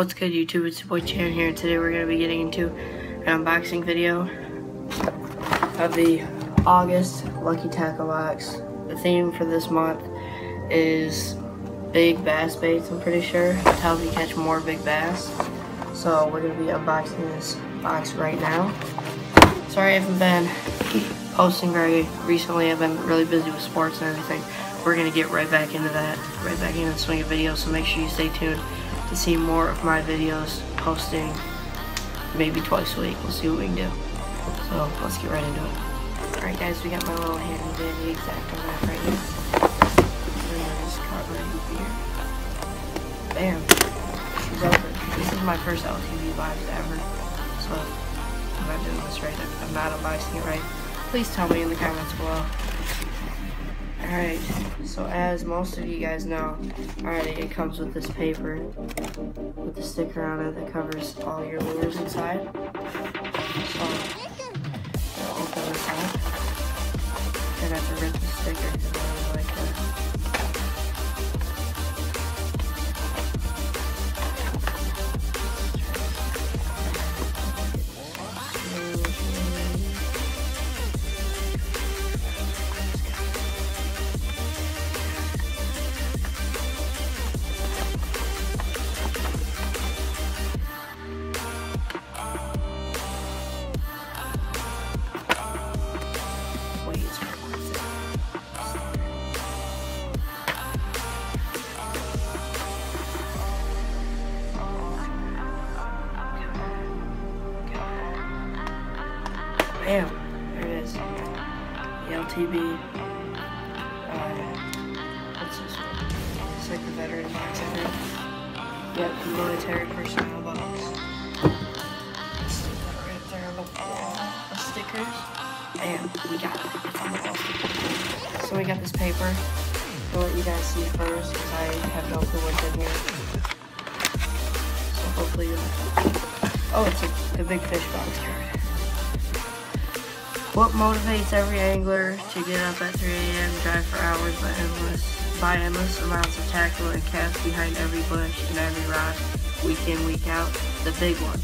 What's good YouTube, it's your boy Chan here and today we're going to be getting into an unboxing video of the August Lucky Tackle Box. The theme for this month is big bass baits I'm pretty sure to help you catch more big bass. So we're going to be unboxing this box right now. Sorry I haven't been posting very recently, I've been really busy with sports and everything. We're going to get right back into that, right back into the swing of videos so make sure you stay tuned to see more of my videos posting maybe twice a week. We'll see what we can do. So let's get right into it. Alright guys, we got my little handy dandy exacto knife right here. This cut right here. Bam. She's open. This is my first LTB box ever. So if I'm not doing this right. I'm not unboxing it right. Please tell me in the comments below. Alright, so as most of you guys know, already it comes with this paper with the sticker on it that covers all your lures inside. Bam! There it is. The LTB. Uh, what's this one? It's like the veteran box, I think. Yep, the military personnel box. Right there on the wall of stickers. And we got it. The. So we got this paper. I'll let you guys see first because I have no clue what's in here. So hopefully you Oh, it's a, a big fish box card. What motivates every angler to get up at 3 a.m., drive for hours, endless, buy endless amounts of tackle and cast behind every bush and every rod, week in, week out? The big one.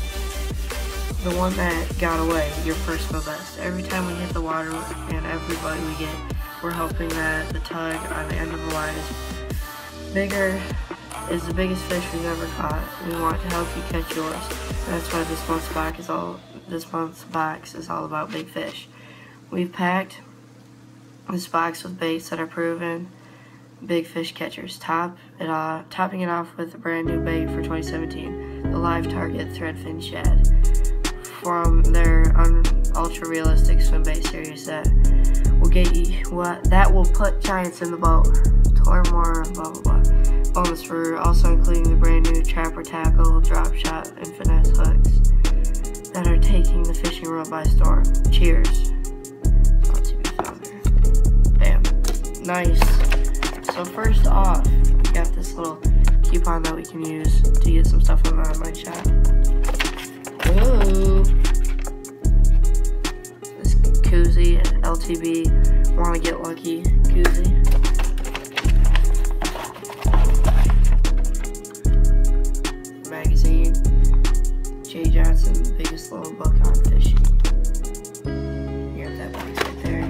The one that got away, your first go best. Every time we hit the water and every bite we get, we're hoping that the tug on the end of the line is bigger, is the biggest fish we've ever caught. We want to help you catch yours. That's why this month's box is all this month's box is all about big fish. We've packed this box with baits that are proven big fish catchers. Top it uh, topping it off with a brand new bait for 2017, the Live Target Threadfin Shad from their ultra realistic swim bait series that will get you what that will put giants in the boat. Learn more, blah blah blah. Bonus for also including the brand new trapper tackle, drop shot, and finesse hooks that are taking the fishing world by storm. Cheers. Nice. So first off, we got this little coupon that we can use to get some stuff on the online shop. Ooh. This koozie, LTB, wanna get lucky koozie. Magazine, Jay Johnson, the biggest little buck on fishing. You got that box right there.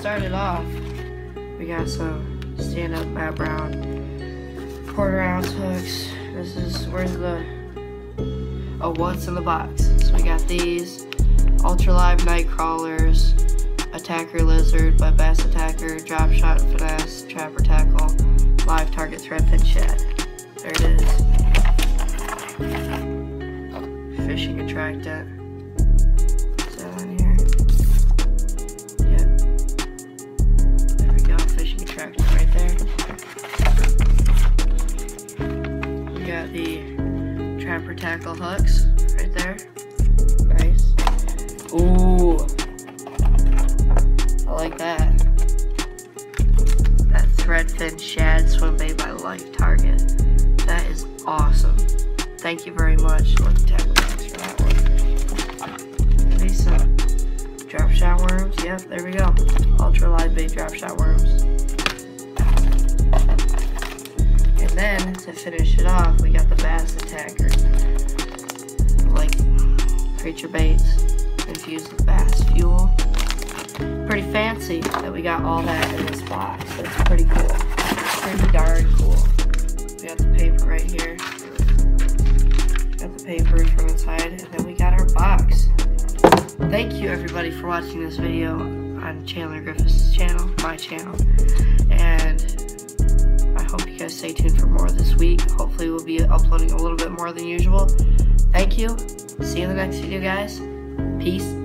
Started off, got some stand-up Matt Brown quarter ounce hooks. This is where's the oh what's in the box? So we got these ultra live night crawlers, attacker lizard by Bass Attacker, drop shot finesse, trapper tackle, live target threat threadfin shad. There it is. Fishing attractant. Tackle hooks right there. Nice. Ooh. I like that. That threadfin shad swim bait by Live Target. That is awesome. Thank you very much, Lucky Tackle Box, for that one. Maybe some uh, drop shot worms. Yep, there we go. Ultra live bait drop shot worms. To finish it off, we got the Bass Attacker. Like creature baits infused with bass fuel. Pretty fancy that we got all that in this box. That's pretty cool. Pretty darn cool. We got the paper right here. Got the paper from inside, and then we got our box. Thank you everybody for watching this video on Chandler Griffiths' channel, my channel. And guys stay tuned for more this week. Hopefully we'll be uploading a little bit more than usual. Thank you. See you in the next video, guys. Peace